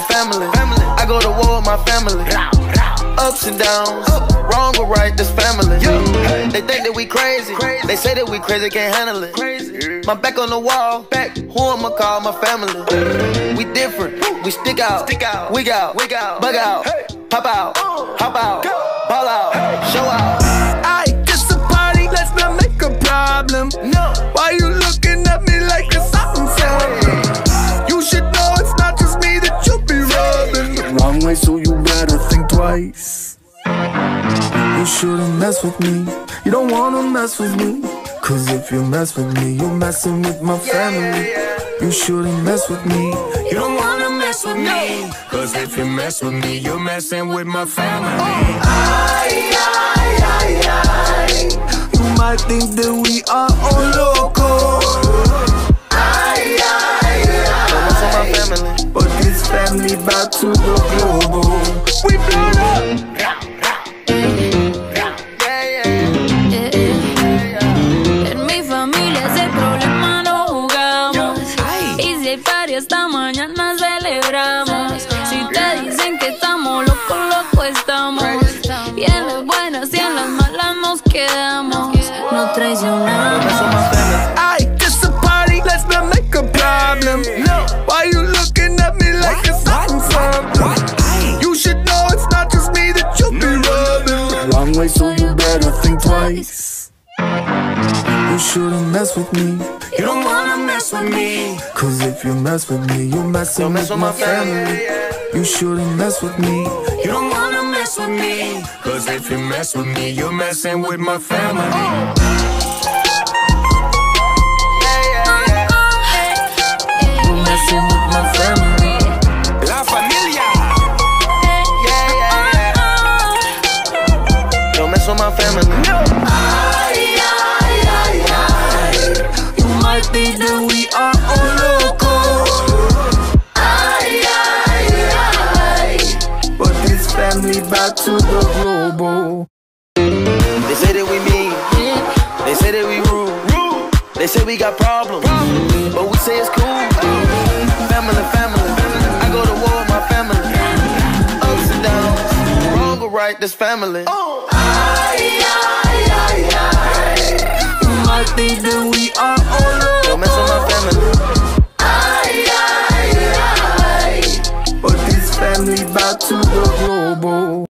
family. I go to war with my family. Ups and downs, wrong or right, this family. They think that we crazy. They say that we crazy, can't handle it. My back on the wall, back. Who I'ma call my family? We different, we stick out, stick out, wig out, wig out, bug out, pop out, hop out, so you better think twice. You shouldn't mess with me. You don't wanna mess with me. Cause if you mess with me, you're messing with my family. You shouldn't mess with me. You don't wanna mess with me. Cause if you mess with me, you're messing with my family. Oh. You might think that we are all loco. Back to the global. We blown up. Esta mañana celebramos. Si te dicen que estamos locos, locos estamos. Y en las buenas y en las malas nos quedamos. You shouldn't mess with me. You don't wanna mess with me. Cause if you mess with me, you're messing mess with my family. You shouldn't mess with me. You don't wanna mess with me. Cause if you mess with me, you're messing with my family. Oh. You're messing with my family. La might think we are all loco. But this family back to the global. They say that we mean. They say that we rude. They say we got problems. But we say it's cool. Family, family. I go to war with my family. Ups and downs. Wrong or right, this family. Oh. You But